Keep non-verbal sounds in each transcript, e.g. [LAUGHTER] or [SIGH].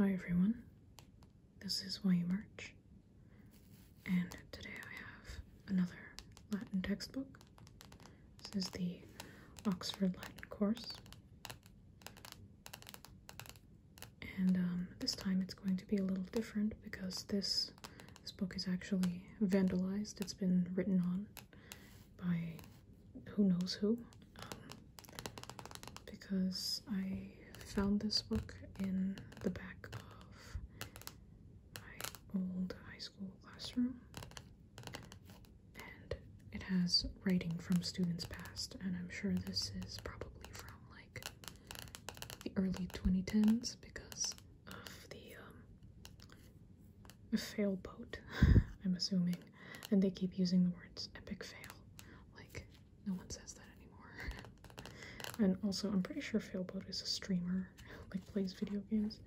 Hi everyone, this is yumerch, and today I have another Latin textbook. This is the Oxford Latin course, and um, this time it's going to be a little different because this this book is actually vandalized. It's been written on by who knows who, um, because I found this book in the back of my old high school and it has writing from students past and I'm sure this is probably from like the early 2010s because of the um, fail boat [LAUGHS] I'm assuming. And they keep using the words epic fail. Like no one says that anymore. [LAUGHS] And also I'm pretty sure Failboat is a streamer [LAUGHS] like plays video games.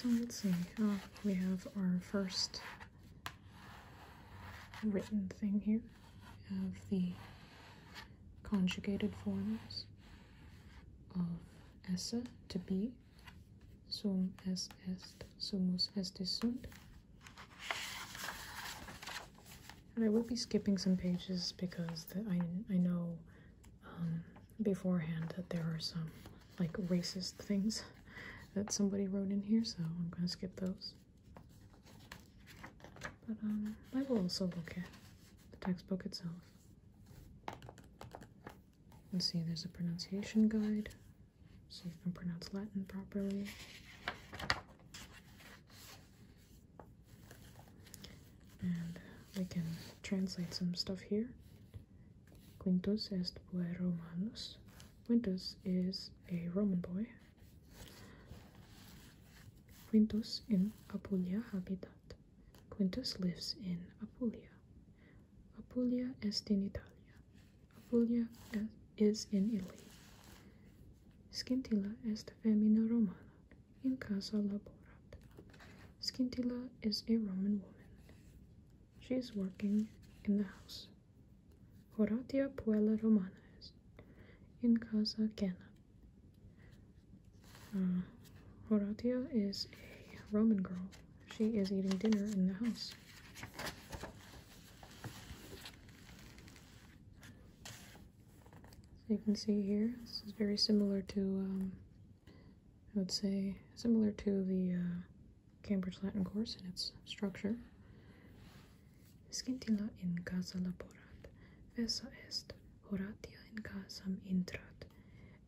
So let's see. Uh, we have our first written thing here. We have the conjugated forms of esse to be. Sum es est, sumus estis sunt. And I will be skipping some pages because the, I, I know um, beforehand that there are some like racist things that somebody wrote in here, so I'm gonna skip those. But um, I will also look at the textbook itself. And see, there's a pronunciation guide, so you can pronounce Latin properly. And we can translate some stuff here. Quintus est puer Romanus. Quintus is a Roman boy. Quintus in Apulia habitat. Quintus lives in Apulia. Apulia est in Italia. Apulia is in Italy. Scintilla est femina romana in casa laborat. Scintilla is a Roman woman. She is working in the house. Horatia puella romana est in casa cana. Uh, Horatia is a Roman girl. She is eating dinner in the house. So you can see here, this is very similar to, um, I would say, similar to the uh, Cambridge Latin course in its structure. Scintilla in casa laborat, vesa est, Horatia in casam intrat,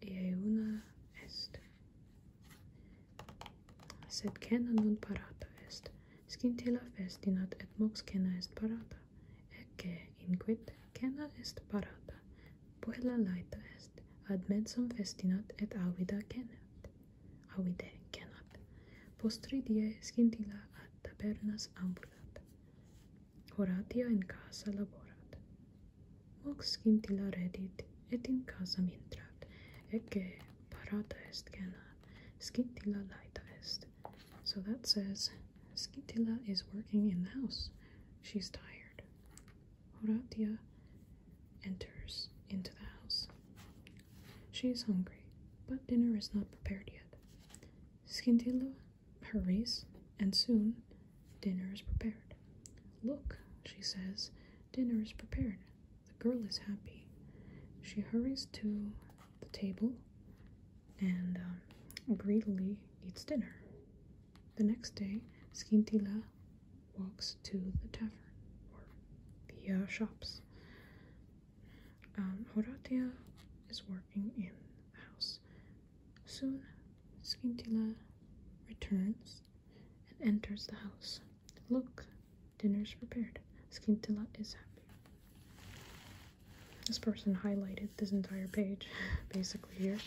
euna est. sed Kena nun parata est. Scintilla festinat et mox Kena est parata. Ecce inquit Kena est parata. Puella laeta est, ad mensum festinat et avida Kenat. Avide Kenat. Postri die Scintilla ad tabernas ambulat. Horatia in casa laborat. Mox Scintilla redit et in casa intrat. Ecce parata est Kena. Scintilla laeta est. So that says Scintilla is working in the house. She's tired. Horatia enters into the house. She is hungry, but dinner is not prepared yet. Scintilla hurries, and soon dinner is prepared. Look, she says, dinner is prepared. The girl is happy. She hurries to the table and um, greedily eats dinner. The next day, Scintilla walks to the tavern or the uh, shops. Um, Horatia is working in the house. Soon, Scintilla returns and enters the house. Look, dinner's prepared. Scintilla is happy. This person highlighted this entire page, [LAUGHS] basically, here.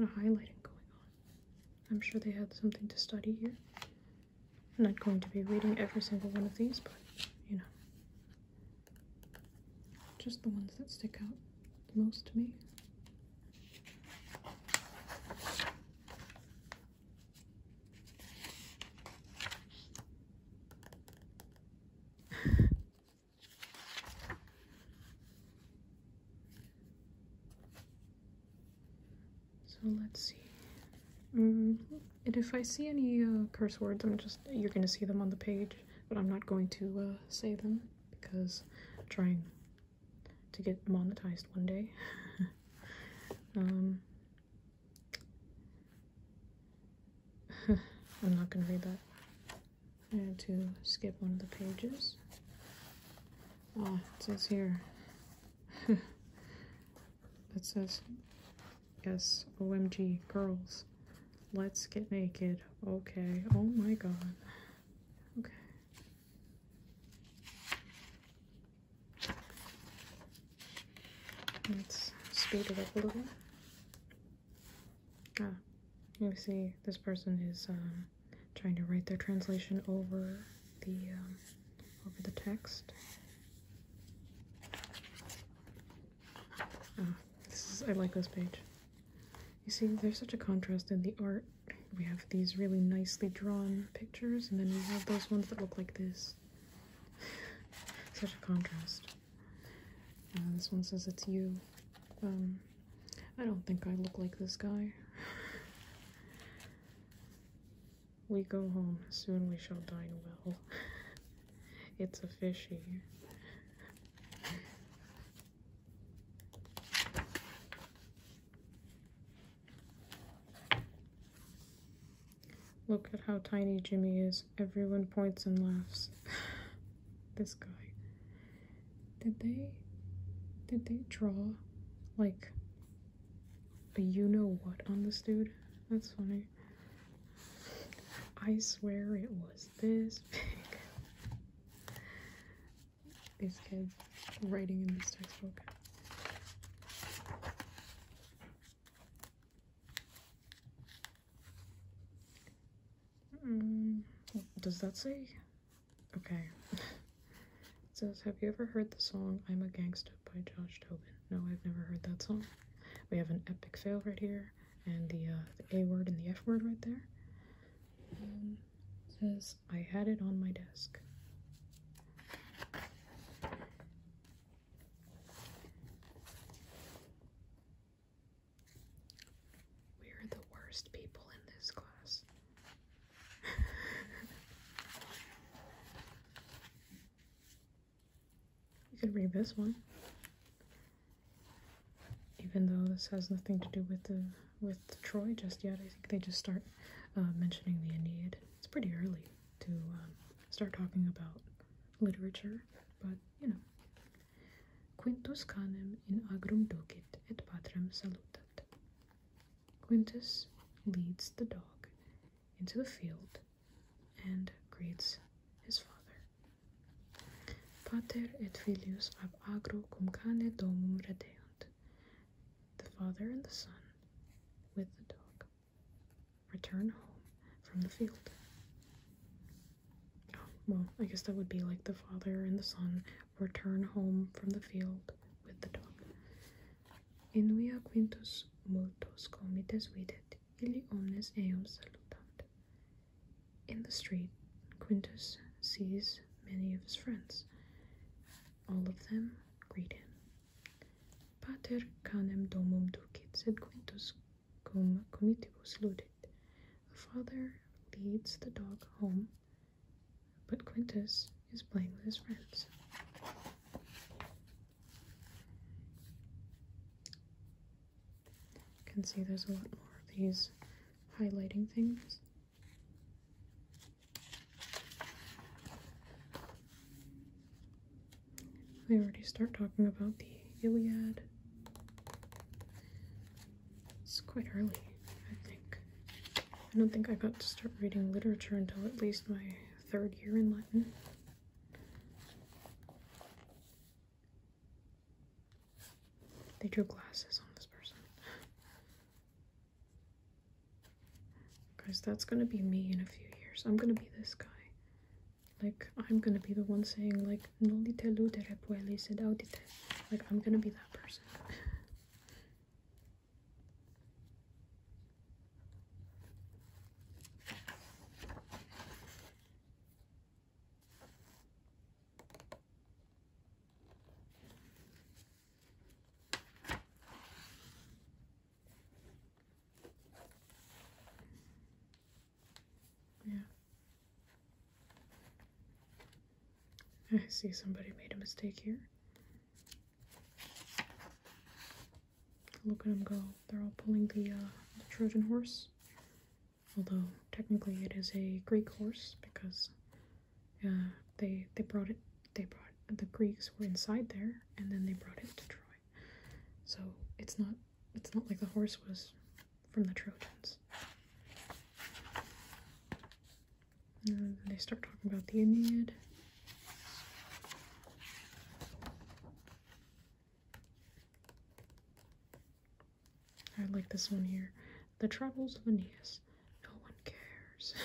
Lot of highlighting going on. I'm sure they had something to study here. I'm not going to be reading every single one of these, but you know, just the ones that stick out the most to me. So let's see. Mm, and if I see any uh, curse words, I'm just you're gonna see them on the page, but I'm not going to uh, say them because I'm trying to get monetized one day. [LAUGHS] um, [LAUGHS] I'm not gonna read that. I had to skip one of the pages. Oh, it says here. [LAUGHS] it says, yes, OMG, girls. Let's get naked. Okay. Oh my god. Okay. Let's speed it up a little. Ah, you see, this person is um, trying to write their translation over the um, over the text. Ah, this is I like this page. You see, there's such a contrast in the art. We have these really nicely drawn pictures, and then we have those ones that look like this. [LAUGHS] such a contrast. Uh, this one says it's you. Um, I don't think I look like this guy. [LAUGHS] We go home, soon we shall dine well. [LAUGHS] it's a fishy. Look at how tiny Jimmy is. Everyone points and laughs. [SIGHS] this guy. Did they did they draw like a you know what on this dude? That's funny. I swear it was this big. [LAUGHS] These kids writing in this textbook. Mm, does that say? Okay. it says, Have you ever heard the song I'm a Gangsta by Josh Tobin? No, I've never heard that song. We have an epic fail right here, and the, uh, the A word and the F word right there. Um, says, I had it on my desk. We are the worst people in this class. you could read this one. Even though this has nothing to do with the with Troy just yet, I think they just start uh, mentioning the Aeneid. It's pretty early to um, start talking about literature, but you know. Quintus canem in agrum docit et patrem salutat. Quintus leads the dog into the field and greets his father. Pater et filius ab agro cum cane domum redeunt. The father and the son with the dog return home from the field. Oh, well, I guess that would be like the father and the son return home from the field with the dog. In via quintus multos comites videt, illi omnes eum salutant. In the street, Quintus sees many of his friends. All of them greet him. Pater canem domum ducit, sed Quintus cum comitibus ludit. The father leads the dog home, but Quintus is playing with his friends. You can see there's a lot more of these highlighting things. We already start talking about the Iliad. It's quite early, I think. I don't think I got to start reading literature until at least my third year in Latin. They drew glasses on this person. Guys, that's gonna be me in a few years. I'm gonna be this guy. Like, I'm gonna be the one saying, like, nolite ludere puelli sed audite. Like, I'm gonna be that person. [LAUGHS] I see somebody made a mistake here. Look at them go. They're all pulling the, uh, the Trojan horse. Although, technically it is a Greek horse because uh, they they brought it, they brought, the Greeks were inside there and then they brought it to Troy. So it's not, it's not like the horse was from the Trojans. And they start talking about the Aeneid. I like this one here. The Troubles of Aeneas. No one cares. [LAUGHS]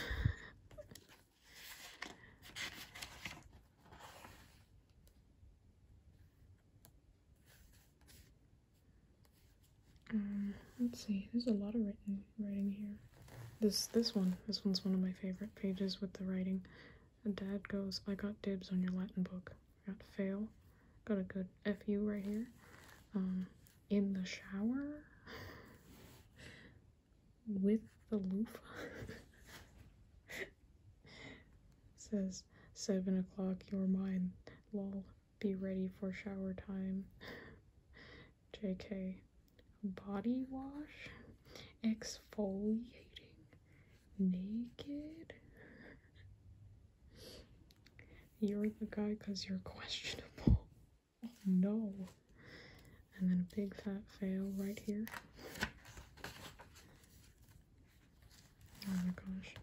um, let's see. There's a lot of written writing here. This this one, this one's one of my favorite pages with the writing. And Dad goes, "I got dibs on your Latin book. Got fail. Got a good fu right here. Um, in the shower." With the loofah. [LAUGHS] Says seven o'clock your mind lol be ready for shower time. JK body wash exfoliating naked. You're the guy because you're questionable. Oh [LAUGHS] no. And then a big fat fail right here. Oh my gosh.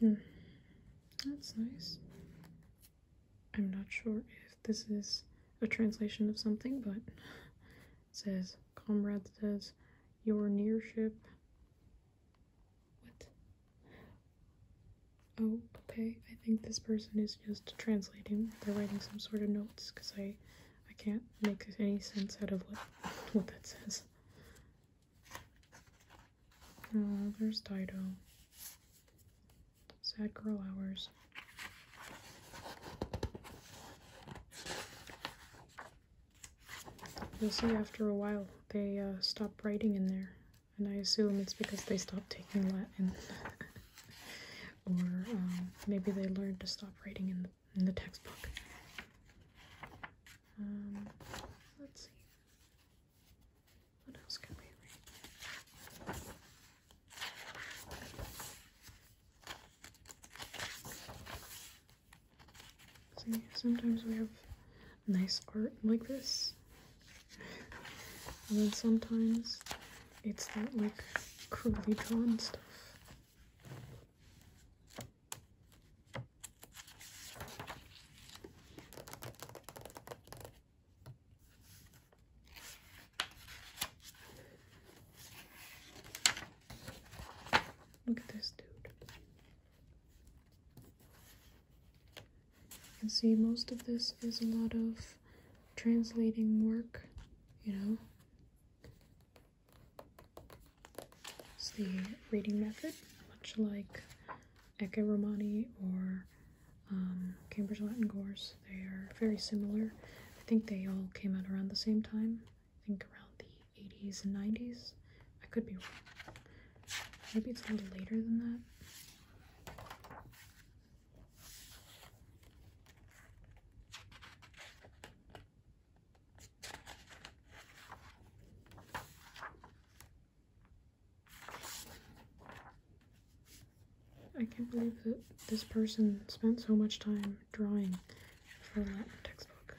Hmm. That's nice. I'm not sure if this is a translation of something, but [LAUGHS] it says, Comrade says, your nearship what? Oh, okay. I think this person is just translating. They're writing some sort of notes because I, I can't make any sense out of what, what that says. Oh, there's Dido. Sad girl hours. You'll see after a while they uh, stop writing in there, and I assume it's because they stopped taking Latin, [LAUGHS] maybe they learned to stop writing in the, in the textbook. Um, let's see. What else can we read? See, sometimes we have nice art like this. And then sometimes it's that like crudely drawn stuff. Look at this dude. You can see most of this is a lot of translating work, you know. It's the reading method, much like Ecce Romani or um, Cambridge Latin course. They are very similar. I think they all came out around the same time. I think around the 80s and 90s. I could be wrong. Maybe it's a little later than that. I can't believe that this person spent so much time drawing for a Latin textbook.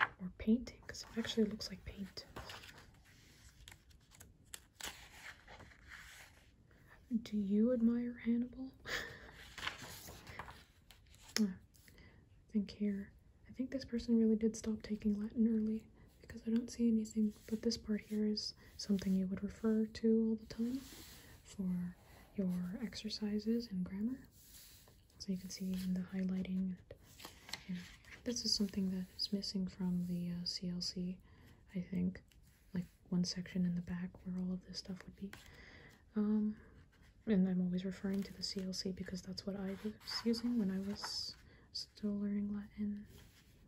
Or painting, because it actually looks like paint. Do you admire Hannibal? [LAUGHS] I think here, I think this person really did stop taking Latin early because I don't see anything, but this part here is something you would refer to all the time for your exercises and grammar. So you can see the highlighting, yeah, this is something that is missing from the uh, CLC, I think, like one section in the back where all of this stuff would be. Um, and I'm always referring to the CLC because that's what I was using when I was still learning Latin,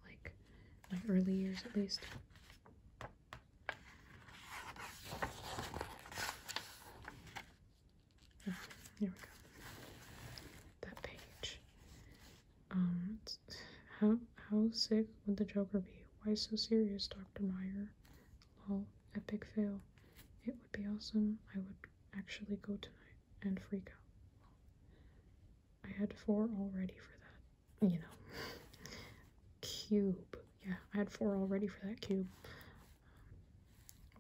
like my early years at least. Oh, here we go. That page. Um, how how sick would the Joker be? Why so serious, Dr. Meyer? Lol, epic fail. It would be awesome. I would actually go tonight and freak out. I had four already for that. You know. Cube. Yeah, I had four already for that cube.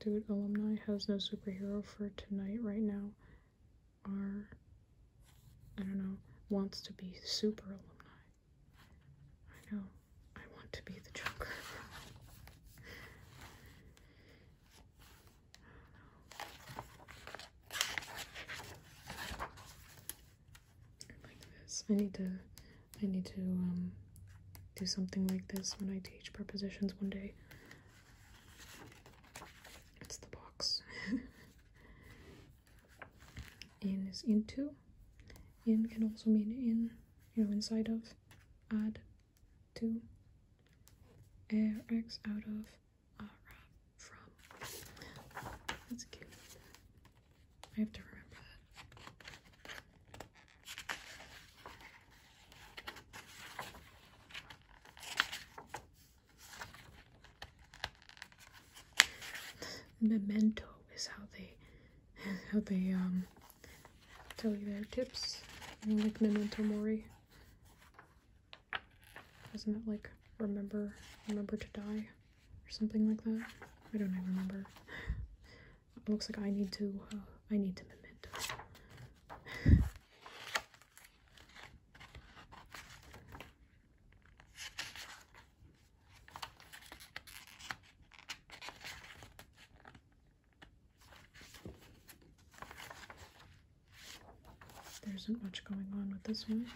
Dude, alumni has no superhero for tonight right now. Are I don't know, wants to be super alumni. I know. I want to be the Joker. like this. I need to I need to um do something like this when I teach prepositions one day. It's the box. [LAUGHS] in is into. In can also mean in, you know, inside of, add to, air, x, out of, ara, from. That's cute. I have to remember that. Memento is how they [LAUGHS] how they um tell you their tips. Like memento mori. Isn't it like remember remember to die or something like that? I don't even remember. [LAUGHS] It looks like I need to uh, I need to memento. There isn't much going on with this one.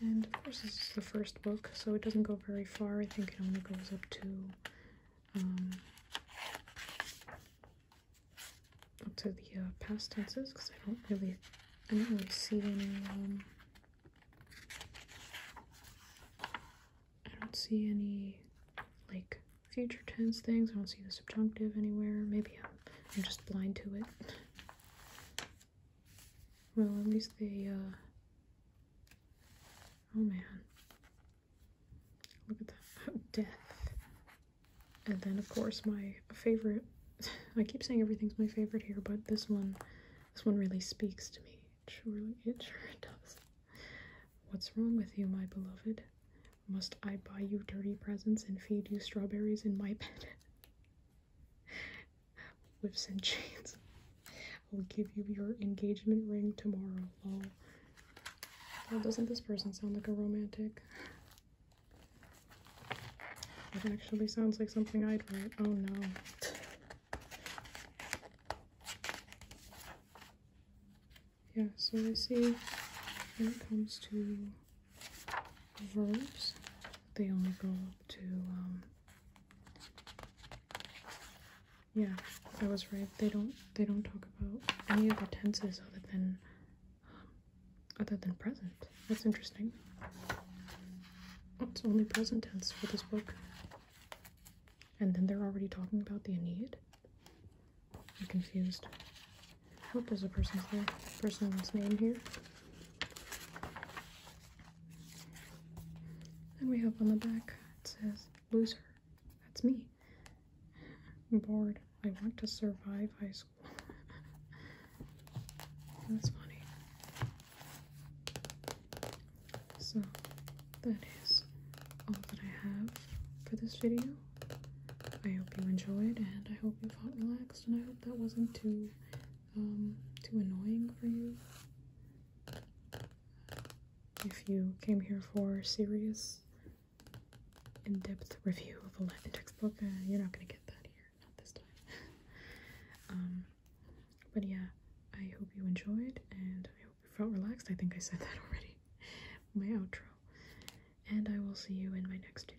And of course, this is the first book, so it doesn't go very far. I think it only goes up to um, up to the uh, past tenses because I don't really, I don't really see any. Um, I don't see any like future tense things. I don't see the subjunctive anywhere. Maybe I'm, I'm just blind to it. Well, at least they, uh, oh man. Look at that. [LAUGHS] Death. And then, of course, my favorite, [LAUGHS] I keep saying everything's my favorite here, but this one, this one really speaks to me. It it sure [LAUGHS] does. What's wrong with you, my beloved? Must I buy you dirty presents and feed you strawberries in my bed? Whips and chains. I'll give you your engagement ring tomorrow. Lol. Well, doesn't this person sound like a romantic? It actually sounds like something I'd write. Oh no. yeah, so I see when it comes to verbs, they only go up to, um, yeah, I was right. They don't, they don't talk about any other tenses other than, um, other than present. That's interesting. It's only present tense for this book. And then they're already talking about the Aeneid. I'm confused. I hope there's a person's there, person's name here. And we have on the back, it says, loser. That's me. Bored. I want to survive high school. [LAUGHS] That's funny. So, that is all that I have for this video. I hope you enjoyed and I hope you felt relaxed and I hope that wasn't too um too annoying for you. If you came here for serious in-depth review of a Latin textbook, uh, you're not gonna get that here, not this time. um but yeah, I hope you enjoyed and I hope you felt relaxed. I think I said that already. [LAUGHS] My outro. And I will see you in my next video.